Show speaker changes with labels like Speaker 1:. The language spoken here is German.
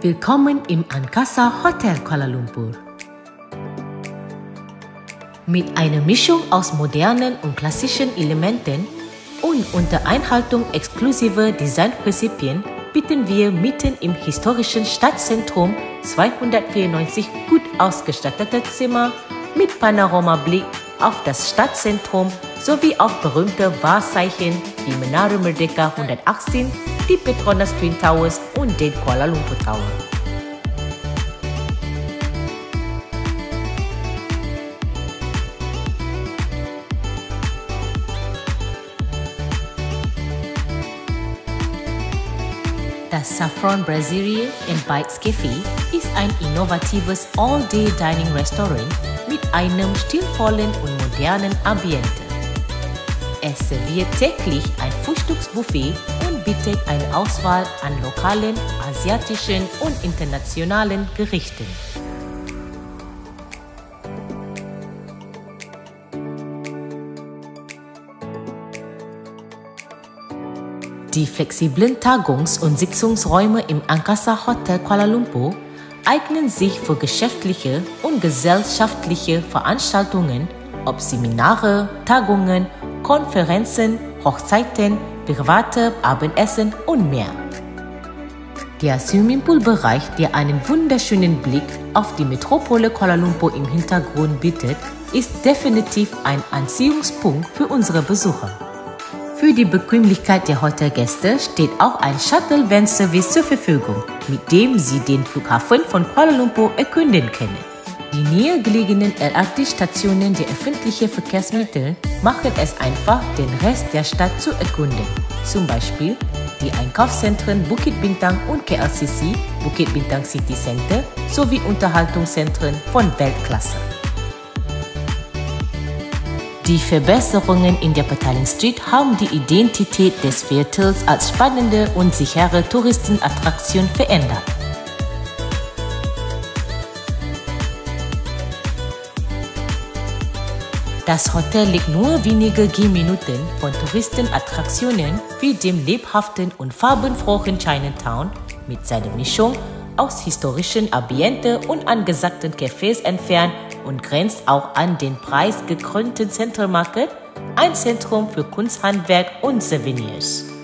Speaker 1: Willkommen im Ankasa Hotel Kuala Lumpur. Mit einer Mischung aus modernen und klassischen Elementen und unter Einhaltung exklusiver Designprinzipien bieten wir mitten im historischen Stadtzentrum 294 gut ausgestattete Zimmer mit Panoramablick auf das Stadtzentrum sowie auf berühmte Wahrzeichen wie Menara Merdeka 118, die Petronas Twin Towers und den Kuala Lumpur Tower. Das Saffron Brasserie in Bites Cafe ist ein innovatives All-Day-Dining-Restaurant mit einem stilvollen und modernen Ambiente. Es serviert täglich ein Frühstücksbuffet und bietet eine Auswahl an lokalen, asiatischen und internationalen Gerichten. Die flexiblen Tagungs- und Sitzungsräume im Angkasa Hotel Kuala Lumpur eignen sich für geschäftliche und gesellschaftliche Veranstaltungen, ob Seminare, Tagungen, Konferenzen, Hochzeiten, private Abendessen und mehr. Der Swimmingpool-Bereich, der einen wunderschönen Blick auf die Metropole Kuala Lumpur im Hintergrund bietet, ist definitiv ein Anziehungspunkt für unsere Besucher. Für die Bequemlichkeit der Hotelgäste steht auch ein Shuttle-Van-Service zur Verfügung, mit dem Sie den Flughafen von Kuala Lumpur erkunden können. Die näher gelegenen LRT-Stationen der öffentlichen Verkehrsmittel machen es einfach, den Rest der Stadt zu erkunden. Zum Beispiel die Einkaufszentren Bukit Bintang und KLCC, Bukit Bintang City Center sowie Unterhaltungszentren von Weltklasse. Die Verbesserungen in der Petaling Street haben die Identität des Viertels als spannende und sichere Touristenattraktion verändert. Das Hotel liegt nur wenige Gehminuten von Touristenattraktionen wie dem lebhaften und farbenfrohen Chinatown mit seiner Mischung aus historischen Ambiente und angesagten Cafés entfernt und grenzt auch an den preisgekrönten Central Market, ein Zentrum für Kunsthandwerk und Souvenirs.